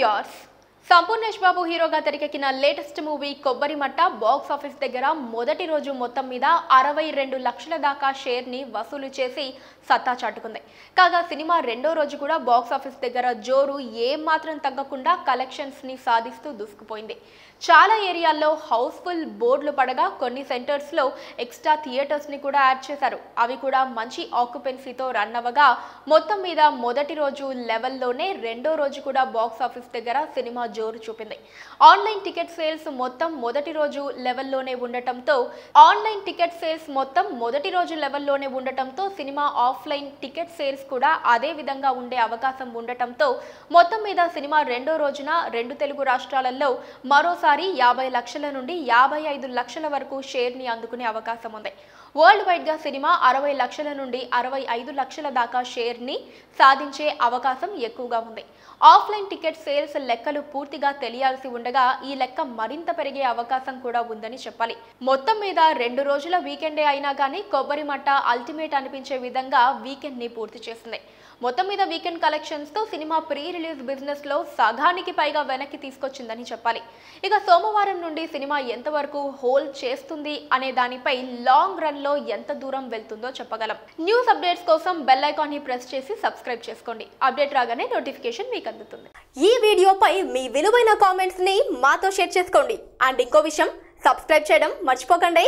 yours. Sampoornesh Babu హీరోగా తెరకెక్కిన latest movie Kobbarimatta box office దగ్గర మొదటి రోజు మొత్తం మీద అరవై రెండు లక్షల దాకా షేర్ని వసూలు చేసి సత్తా చాటుకుంది. కాగా సినిమా రెండో రోజు కూడా బాక్స్ ఆఫీస్ దగ్గర జోరు ఏమాత్రం మాత్రం తగ్గకుండా కలెక్షన్స్ని సాధిస్తూ దూసుకుపోయింది. చాలా ఏరియాల్లో హౌస్ఫుల్ బోర్డులు పడగా కొన్ని సెంటర్స్లో ఎక్స్ట్రా థియేటర్స్ని కూడా యాడ్ చేశారు. అవి కూడా మంచి ఆక్యుపెన్సీతో రన్ అవ్వగా మొత్తం మీద మొదటి రోజు లెవెల్లోనే రెండో రోజు కూడా బాక్స్ ఆఫీస్ దగ్గర సినిమా జోరు చూపింది. ఆన్లైన్ టికెట్ సేల్స్ మొత్తం మొదటి రోజు లెవెల్లోనే ఉండటంతో ఆన్లైన్ టికెట్ సేల్స్ మొత్తం మొదటి రోజు లెవెల్లోనే ఉండటంతో సినిమా ఆఫ్లైన్ టికెట్ సేల్స్ కూడా అదే విధంగా ఉండే అవకాశం ఉండటంతో మొత్తం మీద సినిమా రెండో రోజున రెండు తెలుగు రాష్ట్రాలలో మరోసారి యాభై లక్షల నుండి యాభై ఐదు లక్షల వరకు షేర్ని అందుకునే అవకాశం ఉంది. వరల్డ్ వైడ్గా సినిమా అరవై లక్షల నుండి అరవై ఐదు లక్షల దాకా షేర్ని సాధించే అవకాశం ఎక్కువగా ఉంది. ఆఫ్లైన్ టికెట్ సేల్స్ లెక్కలు పూర్తిగా తెలియాల్సి ఉండగా ఈ లెక్క మరింత పెరిగే అవకాశం కూడా ఉందని చెప్పాలి. మొత్తం మీద రెండు రోజుల వీకెండే అయినా కానీ కొబ్బరి మట్ట అల్టిమేట్ అనిపించే విధంగా వీకెండ్ని పూర్తి చేసింది. మొత్తం మీద వీకెండ్ కలెక్షన్స్తో సినిమా ప్రీ రిలీజ్ బిజినెస్లో సగానికి పైగా వెనక్కి తీసుకొచ్చిందని చెప్పాలి. ఇక సోమవారం నుండి సినిమా ఎంతవరకు హోల్డ్ చేస్తుంది అనే దానిపై లాంగ్ రన్ లో ఎంత దూరం వెళ్తుందో చెప్పగలం. న్యూస్ అప్డేట్స్ కోసం బెల్ ఐకాన్ని ప్రెస్ చేసి సబ్స్క్రైబ్ చేసుకోండి. అప్డేట్ రాగానే నోటిఫికేషన్ మీకు అందుతుంది. ఈ వీడియోపై మీ విలువైన కామెంట్స్ని మాతో షేర్ చేసుకోండి. అండ్ ఇంకో విషయం సబ్స్క్రైబ్ చేయడం మర్చిపోకండి.